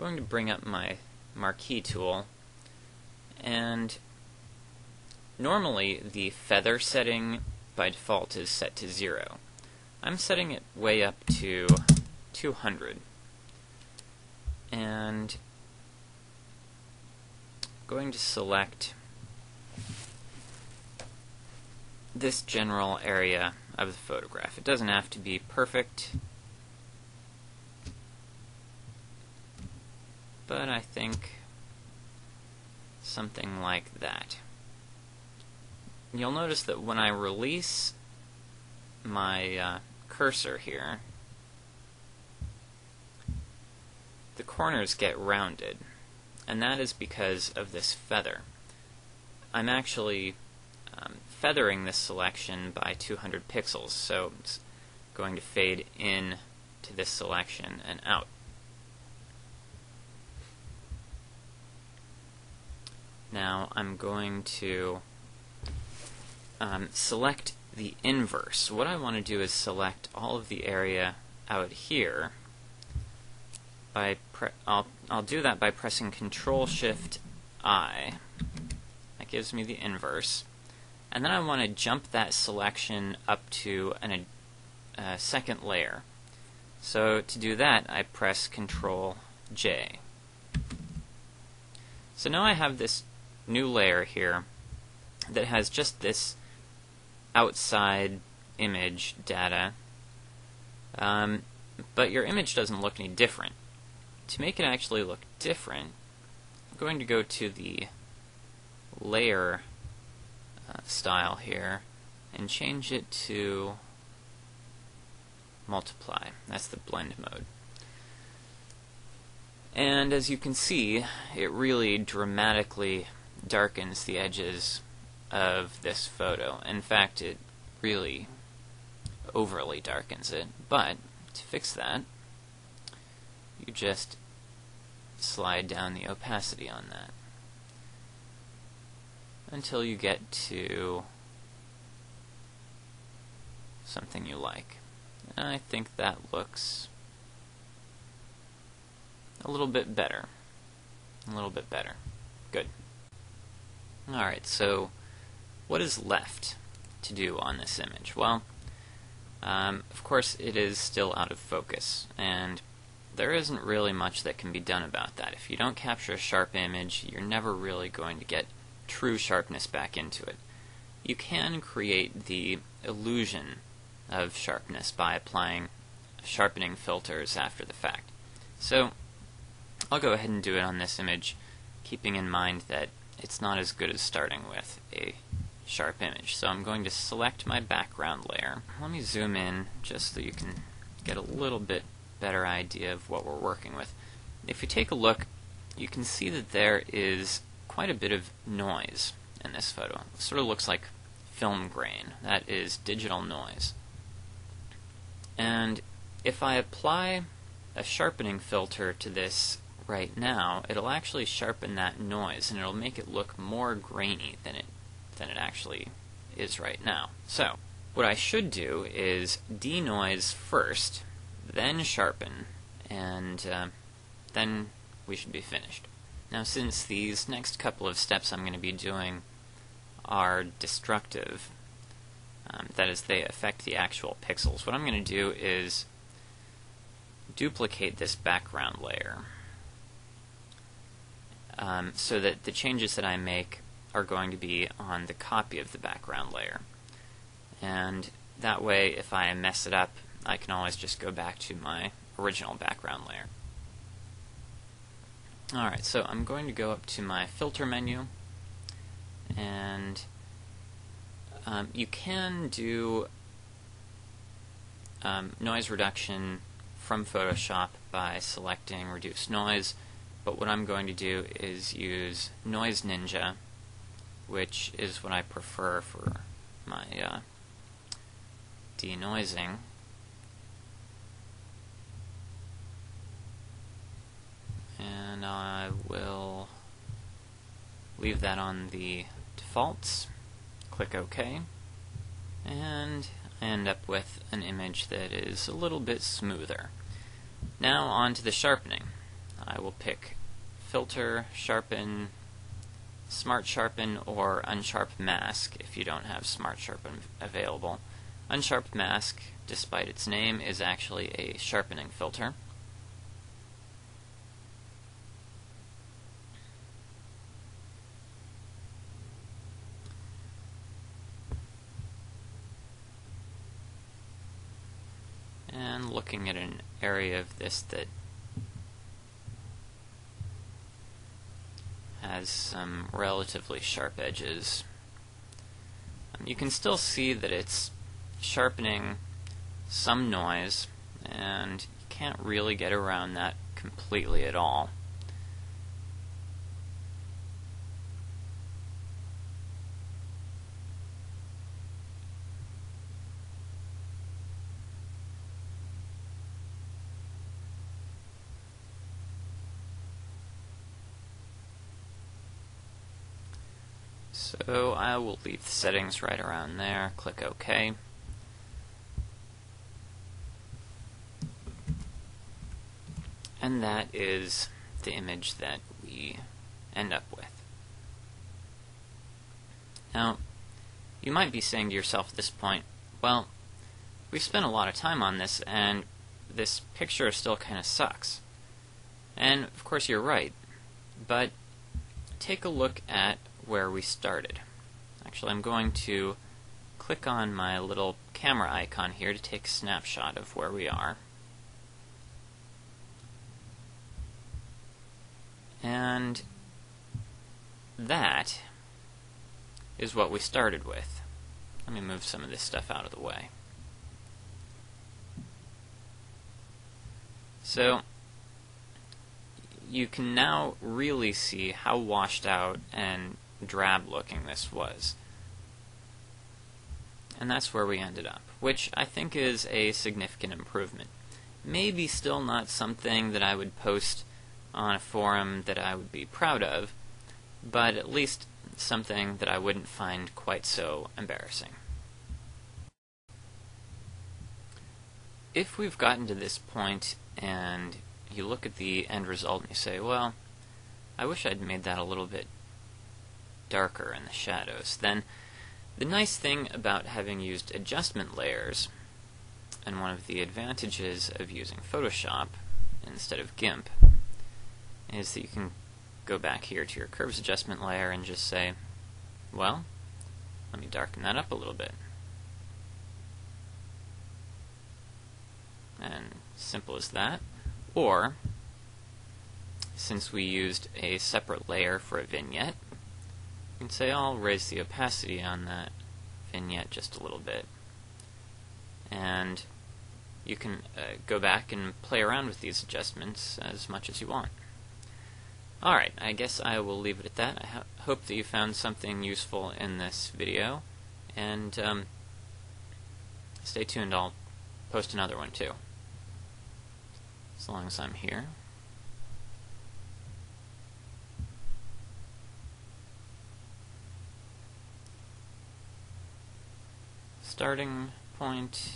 going to bring up my marquee tool and normally the feather setting by default is set to 0. I'm setting it way up to 200 and going to select this general area of the photograph. It doesn't have to be perfect, but I think something like that. You'll notice that when I release my uh, cursor here, the corners get rounded, and that is because of this feather. I'm actually um, feathering this selection by 200 pixels, so it's going to fade in to this selection and out. Now I'm going to um, select the inverse. What I want to do is select all of the area out here. By I'll I'll do that by pressing Control Shift I. That gives me the inverse, and then I want to jump that selection up to an, a, second layer. So to do that, I press Control J. So now I have this new layer here that has just this outside image data, um, but your image doesn't look any different. To make it actually look different, I'm going to go to the layer uh, style here and change it to multiply. That's the blend mode. And as you can see, it really dramatically darkens the edges of this photo. In fact, it really overly darkens it. But to fix that, you just slide down the opacity on that until you get to something you like. And I think that looks a little bit better. A little bit better. Good. Alright, so what is left to do on this image? Well, um, of course it is still out of focus, and there isn't really much that can be done about that. If you don't capture a sharp image, you're never really going to get true sharpness back into it. You can create the illusion of sharpness by applying sharpening filters after the fact. So, I'll go ahead and do it on this image, keeping in mind that it's not as good as starting with a sharp image. So I'm going to select my background layer. Let me zoom in just so you can get a little bit better idea of what we're working with. If you take a look, you can see that there is quite a bit of noise in this photo. It sort of looks like film grain. That is digital noise. And if I apply a sharpening filter to this right now, it'll actually sharpen that noise and it'll make it look more grainy than it than it actually is right now. So, what I should do is denoise first, then sharpen, and uh, then we should be finished. Now, since these next couple of steps I'm going to be doing are destructive, um, that is, they affect the actual pixels, what I'm going to do is duplicate this background layer um, so that the changes that I make are going to be on the copy of the background layer. And that way, if I mess it up, I can always just go back to my original background layer. Alright, so I'm going to go up to my filter menu, and um, you can do um, noise reduction from Photoshop by selecting Reduce Noise, but what I'm going to do is use Noise Ninja, which is what I prefer for my uh, denoising. And I will leave that on the defaults, click OK, and I end up with an image that is a little bit smoother. Now on to the sharpening. I will pick filter, sharpen, smart sharpen, or unsharp mask if you don't have smart sharpen available. Unsharp mask, despite its name, is actually a sharpening filter. And looking at an area of this that has some relatively sharp edges. Um, you can still see that it's sharpening some noise, and you can't really get around that completely at all. So I will leave the settings right around there, click OK. And that is the image that we end up with. Now, you might be saying to yourself at this point, well, we've spent a lot of time on this, and this picture still kind of sucks. And of course, you're right. But take a look at where we started. Actually, I'm going to click on my little camera icon here to take a snapshot of where we are. And that is what we started with. Let me move some of this stuff out of the way. So, you can now really see how washed out and drab looking this was. And that's where we ended up, which I think is a significant improvement. Maybe still not something that I would post on a forum that I would be proud of, but at least something that I wouldn't find quite so embarrassing. If we've gotten to this point and you look at the end result and you say, well, I wish I'd made that a little bit darker in the shadows, then the nice thing about having used adjustment layers, and one of the advantages of using Photoshop instead of GIMP, is that you can go back here to your curves adjustment layer and just say, well, let me darken that up a little bit. And simple as that. Or, since we used a separate layer for a vignette, you can say I'll raise the opacity on that vignette just a little bit. And you can uh, go back and play around with these adjustments as much as you want. Alright, I guess I will leave it at that. I ho hope that you found something useful in this video, and um, stay tuned, I'll post another one too. As long as I'm here. Starting point.